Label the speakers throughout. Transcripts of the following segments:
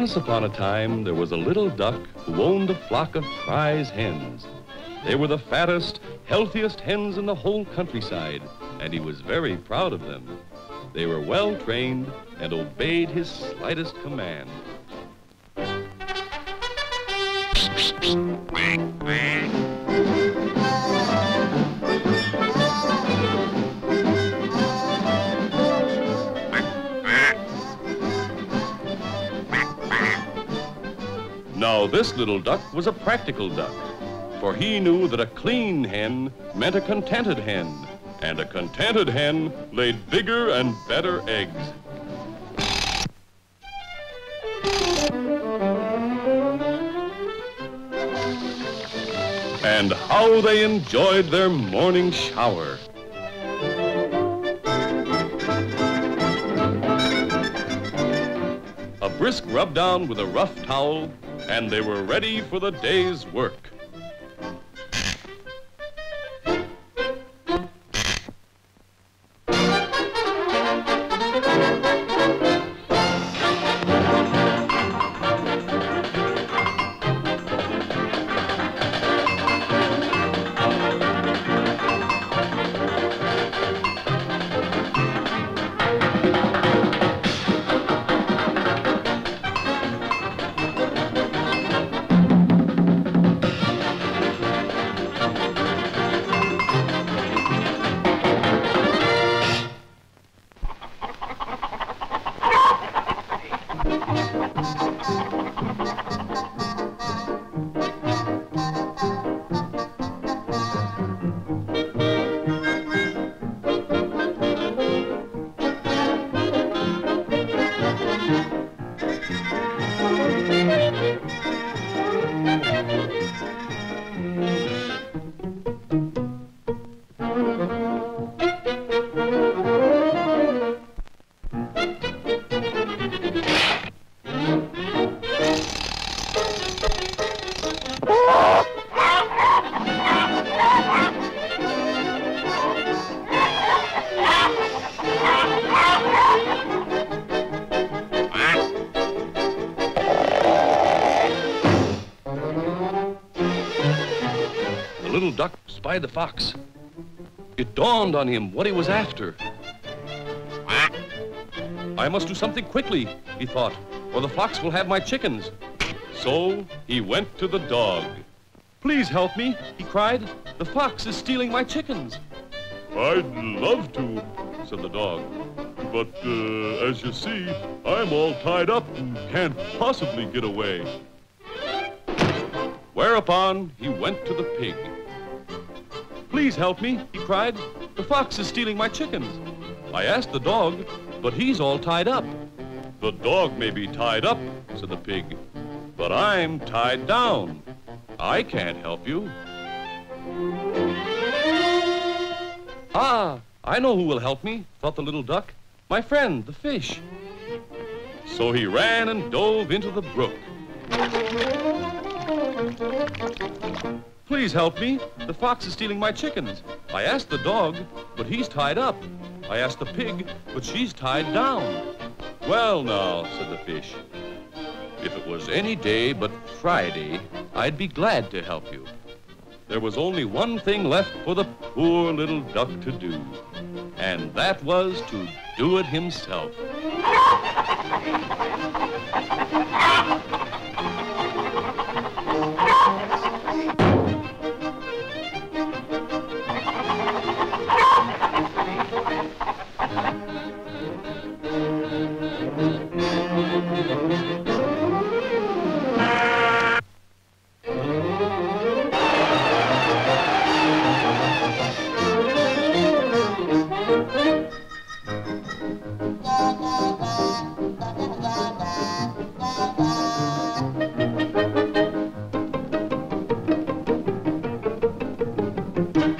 Speaker 1: Once upon a time, there was a little duck who owned a flock of prize hens. They were the fattest, healthiest hens in the whole countryside, and he was very proud of them. They were well trained and obeyed his slightest command. Now, this little duck was a practical duck, for he knew that a clean hen meant a contented hen, and a contented hen laid bigger and better eggs. And how they enjoyed their morning shower. A brisk rub down with a rough towel, and they were ready for the day's work. The little duck spied the fox. It dawned on him what he was after. I must do something quickly, he thought, or the fox will have my chickens. So he went to the dog. Please help me, he cried. The fox is stealing my chickens.
Speaker 2: I'd love to, said the dog. But uh, as you see, I'm all tied up and can't possibly get away.
Speaker 1: Whereupon he went to the pig. Please help me, he cried. The fox is stealing my chickens. I asked the dog, but he's all tied up. The dog may be tied up, said the pig, but I'm tied down. I can't help you. Ah, I know who will help me, thought the little duck. My friend, the fish. So he ran and dove into the brook. Please help me. The fox is stealing my chickens. I asked the dog, but he's tied up. I asked the pig, but she's tied down. Well, now, said the fish, if it was any day but Friday, I'd be glad to help you. There was only one thing left for the poor little duck to do, and that was to do it himself. Ah!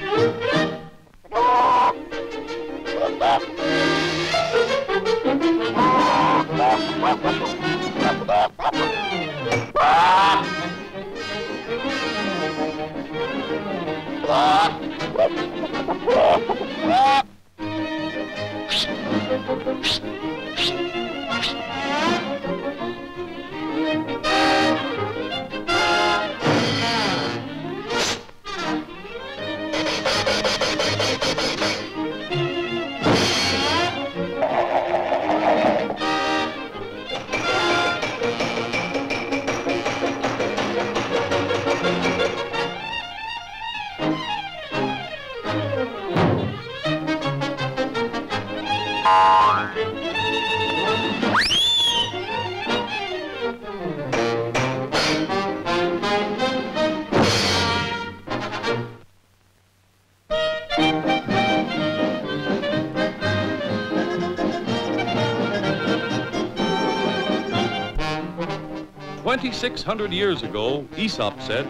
Speaker 1: 2,600 years ago, Aesop said,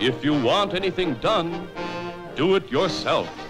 Speaker 1: if you want anything done, do it yourself.